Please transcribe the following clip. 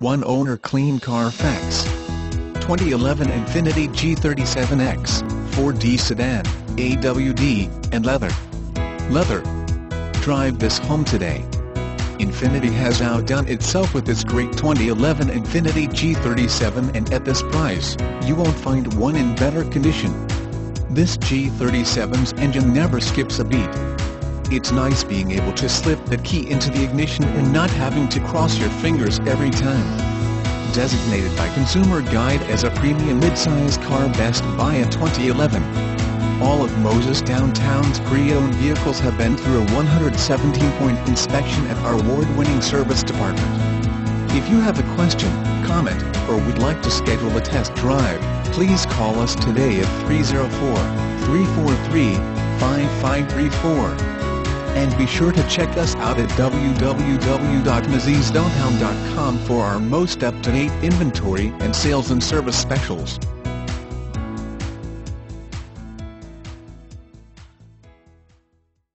One owner clean car. Carfax. 2011 Infiniti G37X, 4D sedan, AWD, and leather. Leather. Drive this home today. Infiniti has outdone itself with this great 2011 Infiniti G37 and at this price, you won't find one in better condition. This G37's engine never skips a beat. It's nice being able to slip the key into the ignition and not having to cross your fingers every time. Designated by Consumer Guide as a premium midsize car best buy in 2011. All of Moses Downtown's pre-owned vehicles have been through a 117-point inspection at our award-winning service department. If you have a question, comment, or would like to schedule a test drive, please call us today at 304-343-5534. And be sure to check us out at www.mosesdowntown.com for our most up-to-date inventory and sales and service specials.